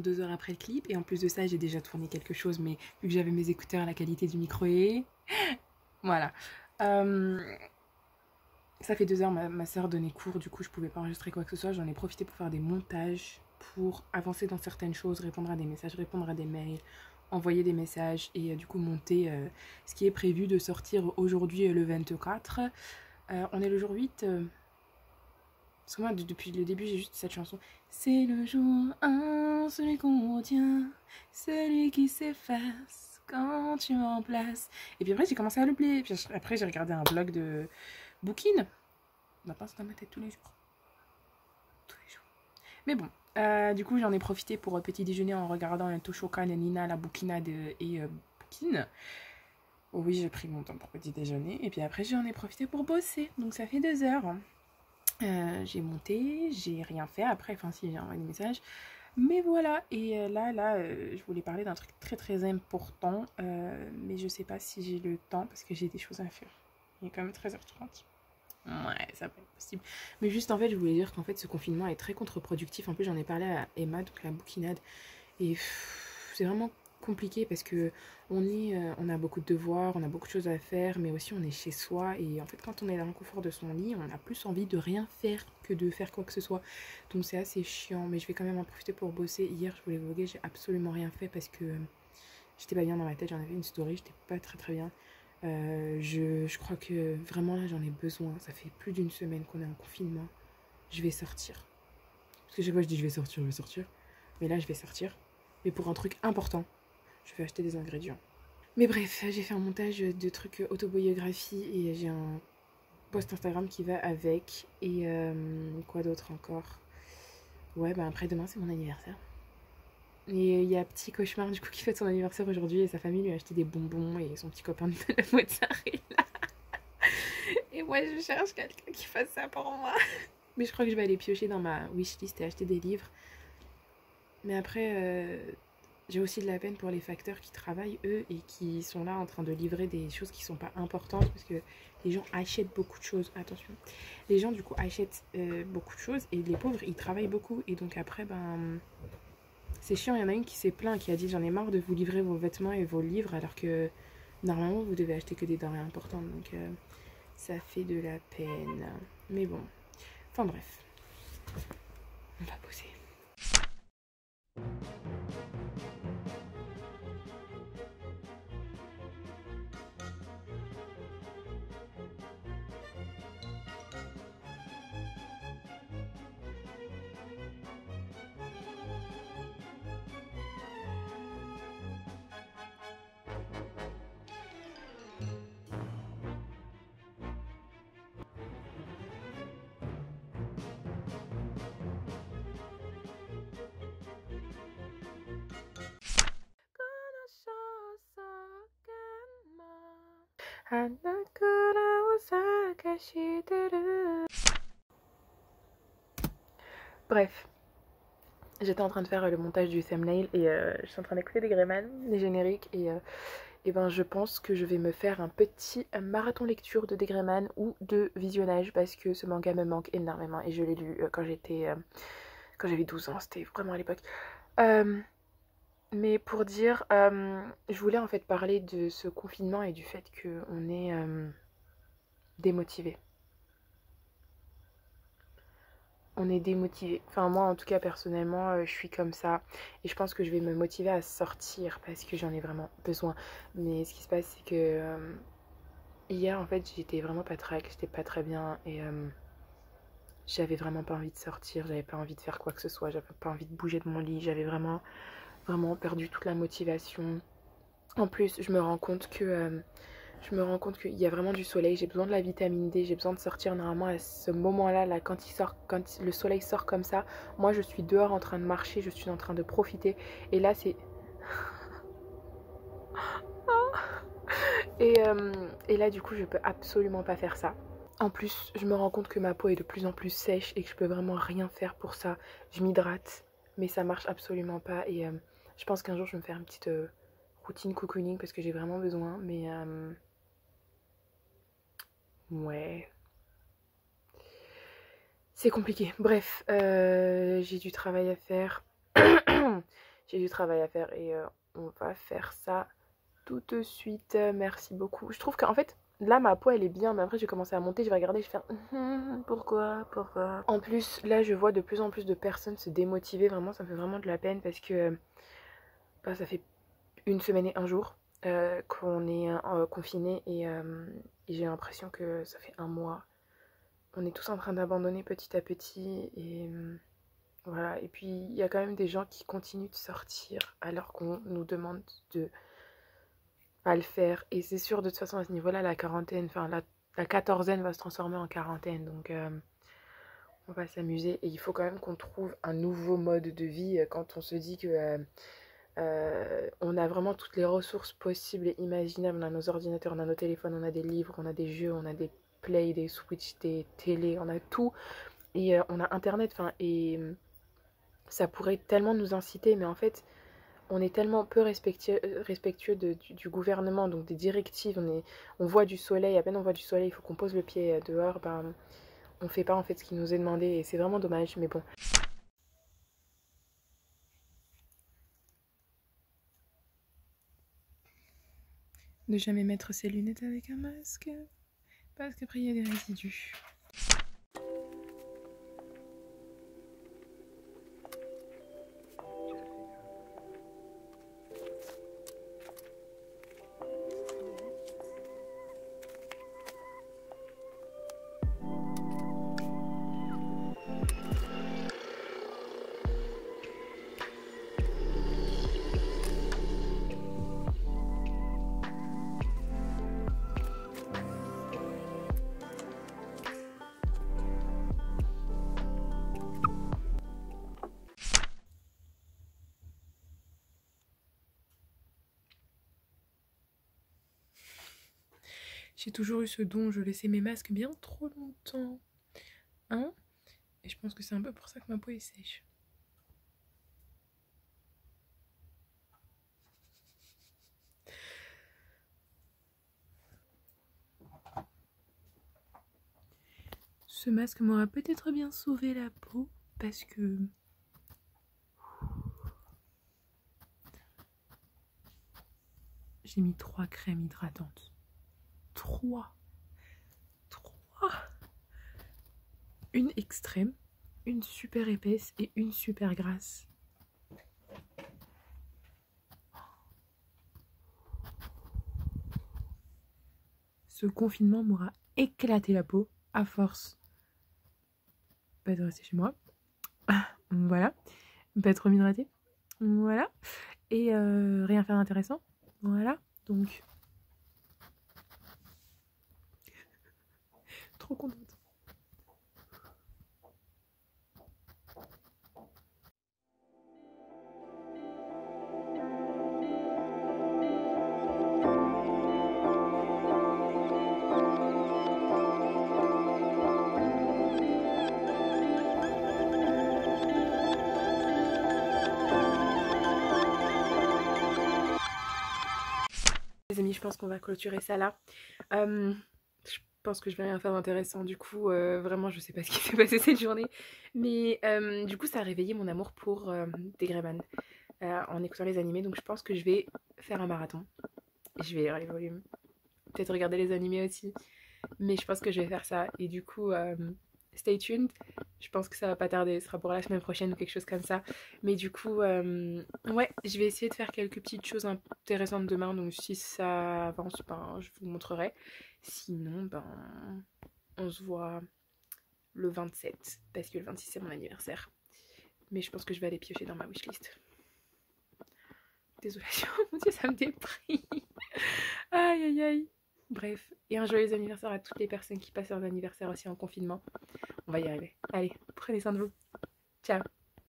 Deux heures après le clip et en plus de ça j'ai déjà tourné quelque chose mais vu que j'avais mes écouteurs la qualité du micro est... voilà. Euh, Ça fait deux heures, ma, soeur donnait cours, du coup je pouvais pas enregistrer quoi que ce soit. J'en ai profité pour faire des montages, pour avancer dans certaines choses, répondre à des messages, répondre à des mails, envoyer des messages et euh, du coup monter euh, ce qui est prévu de sortir aujourd'hui le 24. Euh, on est le jour 8. Euh, parce que moi, de- depuis le début, j'ai juste cette chanson. C'est le jour 1, celui qu'on retient, celui qui s'efface quand tu remplaces. Et puis après, j'ai commencé à l'oublier. Puis après, j'ai regardé un blog de Bookin. Maintenant, c'est dans ma tête tous les jours. Tous les jours. Mais bon, euh, du coup, j'en ai profité pour un petit déjeuner en regardant un Toshokan, Nina, la Bookinade et euh, Bookin. Oh oui, j'ai pris mon temps pour petit déjeuner. Et puis après, j'en ai profité pour bosser. Donc, ça fait deux heures. Euh, j'ai monté, j'ai rien fait après, enfin si j'ai envoyé des messages. Mais voilà, et euh, là, là, euh, je voulais parler d'un truc très très important, mais je sais pas si j'ai le temps parce que j'ai des choses à faire. Il est quand même 13h30. Ouais, ça va être possible. Mais juste en fait, je voulais dire qu'en fait, ce confinement est très contre-productif. En plus, j'en ai parlé à Emma, donc la bouquinade, et c'est vraiment compliqué parce que on est, euh, on a beaucoup de devoirs, on a beaucoup de choses à faire, mais aussi on est chez soi et en fait quand on est dans le confort de son lit, on a plus envie de rien faire que de faire quoi que ce soit. Donc c'est assez chiant, mais je vais quand même en profiter pour bosser. Hier je voulais voguer, j'ai absolument rien fait parce que j'étais pas bien dans ma tête, j'en avais une story, j'étais pas très très bien. Euh, je, je crois que vraiment là j'en ai besoin. Ça fait plus d'une semaine qu'on est en confinement. Je vais sortir. Parce que chaque fois je dis je vais sortir, je vais sortir. Mais là je vais sortir. Mais pour un truc important je vais acheter des ingrédients. Mais bref, j'ai fait un montage de trucs autobiographie et j'ai un post Instagram qui va avec. Et euh, quoi d'autre encore? Ouais, bah après demain c'est mon anniversaire. Et il y a Petit Cauchemar du coup qui fête son anniversaire aujourd'hui et sa famille lui a acheté des bonbons et son petit copain de la mozzarella. Et moi je cherche quelqu'un qui fasse ça pour moi. Mais je crois que je vais aller piocher dans ma wishlist et acheter des livres. Mais après, euh, j'ai aussi de la peine pour les facteurs qui travaillent, eux, et qui sont là en train de livrer des choses qui sont pas importantes, parce que les gens achètent beaucoup de choses. Attention. Les gens, du coup, achètent euh, beaucoup de choses, et les pauvres, ils travaillent beaucoup. Et donc après, ben... C'est chiant, il y en a une qui s'est plaint, qui a dit j'en ai marre de vous livrer vos vêtements et vos livres, alors que normalement, vous devez acheter que des denrées importantes. Donc euh, ça fait de la peine. Mais bon. Enfin bref. On va Bref, j'étais en train de faire le montage du thumbnail et euh, je suis en train d'écouter des Greyman, des génériques et, euh, et ben je pense que je vais me faire un petit marathon lecture de Degreyman ou de visionnage parce que ce manga me manque énormément et je l'ai lu euh, quand j'étais quand j'avais 12 ans, c'était vraiment à l'époque. Mais pour dire, euh, je voulais en fait parler de ce confinement et du fait qu'on est euh, démotivé. On est démotivé. Enfin moi en tout cas personnellement euh, je suis comme ça et je pense que je vais me motiver à sortir parce que j'en ai vraiment besoin. Mais ce qui se passe c'est que hier en fait j'étais vraiment pas track, j'étais pas très bien et j'avais vraiment pas envie de sortir, j'avais pas envie de faire quoi que ce soit, j'avais pas envie de bouger de mon lit, j'avais vraiment vraiment perdu toute la motivation. En plus je me rends compte que euh, je me rends compte qu'il y a vraiment du soleil, j'ai besoin de la vitamine D, j'ai besoin de sortir normalement à ce moment-là, là, quand, il sort, quand le soleil sort comme ça. Moi, je suis dehors en train de marcher, je suis en train de profiter. Et là, c'est... et, euh, et là, du coup, je peux absolument pas faire ça. En plus, je me rends compte que ma peau est de plus en plus sèche et que je peux vraiment rien faire pour ça. Je m'hydrate, mais ça marche absolument pas. Et euh, je pense qu'un jour, je vais me faire une petite euh, routine cocooning parce que j'ai vraiment besoin. Mais... euh, Ouais. C'est compliqué. Bref, euh, j'ai du travail à faire. J'ai du travail à faire et on va faire ça tout de suite. Merci beaucoup. Je trouve qu'en fait, là, ma peau, elle est bien. Mais après, j'ai commencé à monter. Je vais regarder. Je vais faire pourquoi Pourquoi En plus, là, je vois de plus en plus de personnes se démotiver. Vraiment, ça me fait vraiment de la peine parce que bah, ça fait une semaine et un jour euh, qu'on est euh, confiné et, j'ai l'impression que ça fait un mois. On est tous en train d'abandonner petit à petit et voilà, et puis il y a quand même des gens qui continuent de sortir alors qu'on nous demande de pas le faire. Et c'est sûr, de toute façon, à ce niveau-là, la quarantaine, enfin la, quatorzaine va se transformer en quarantaine. Donc euh, on va s'amuser. Et il faut quand même qu'on trouve un nouveau mode de vie euh, quand on se dit que euh, euh, on a vraiment toutes les ressources possibles et imaginables. On a nos ordinateurs, on a nos téléphones, on a des livres, on a des jeux, on a des play, des switch, des télé, on a tout. Et on a internet, et ça pourrait tellement nous inciter, mais en fait, on est tellement peu respectueux, du, gouvernement, donc des directives, on, est, on voit du soleil, à peine on voit du soleil, il faut qu'on pose le pied euh, dehors, ben, on fait pas en fait ce qui nous est demandé, et c'est vraiment dommage, mais bon. Ne jamais mettre ses lunettes avec un masque, parce qu'après il y a des résidus. J'ai toujours eu ce don, je laissais mes masques bien trop longtemps. Hein? Et je pense que c'est un peu pour ça que ma peau est sèche. Ce masque m'aura peut-être bien sauvé la peau parce que j'ai mis trois crèmes hydratantes. 3. 3. Une extrême, une super épaisse et une super grasse. Ce confinement m'aura éclaté la peau à force pas de rester chez moi. Voilà. Pas trop m'hydrater. Voilà. Et euh, rien faire d'intéressant. Voilà. Donc trop contente. Les amis, je pense qu'on va clôturer ça là. Euh, pense que je vais rien faire d'intéressant. Du coup, euh, vraiment, je sais pas ce qui s'est passé cette journée. Mais euh, du coup, ça a réveillé mon amour pour euh, des Greyman euh, en écoutant les animés. Donc, je pense que je vais faire un marathon. Je vais lire les volumes. Peut-être regarder les animés aussi. Mais je pense que je vais faire ça. Et du coup, stay tuned. Je pense que ça va pas tarder. Ce sera pour la semaine prochaine ou quelque chose comme ça. Mais du coup, euh, ouais, je vais essayer de faire quelques petites choses intéressantes demain. Donc, si ça avance, ben, je vous montrerai. Sinon, ben, on se voit le 27, parce que le 26 c'est mon anniversaire. Mais je pense que je vais aller piocher dans ma wishlist. Désolation, mon dieu, ça me déprime. aïe aïe aïe. Bref, et un joyeux anniversaire à toutes les personnes qui passent leur anniversaire aussi en confinement. On va y arriver. Allez, prenez soin de vous. Ciao